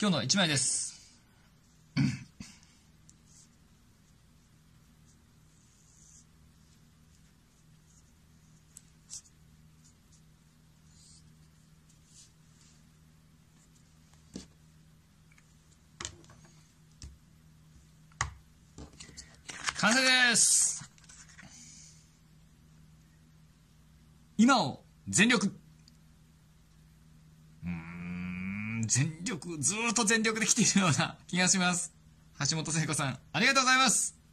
今日の1枚です。完成です今を全力うーん全力ずっと全力で来ているような気がします。橋本聖子さんありがとうございます。